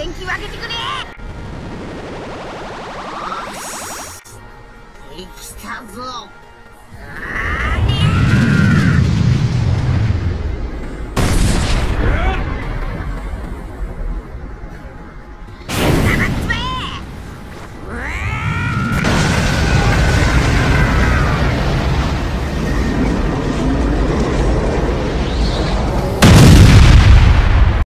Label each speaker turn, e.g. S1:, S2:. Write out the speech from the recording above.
S1: 元気を上げてくれ。できたぞ。ああ